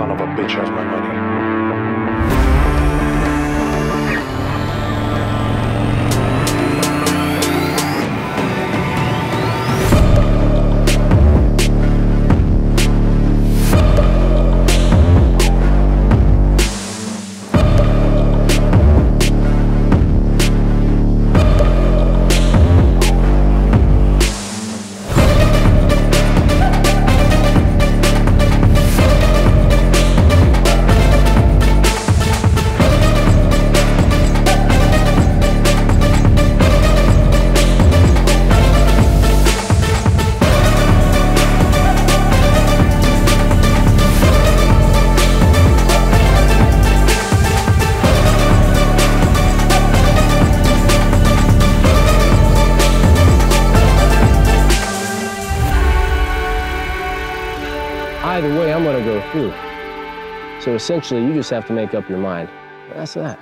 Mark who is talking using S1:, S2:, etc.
S1: son of a bitch has my money. Either way, I'm going to go through. So essentially, you just have to make up your mind. That's that.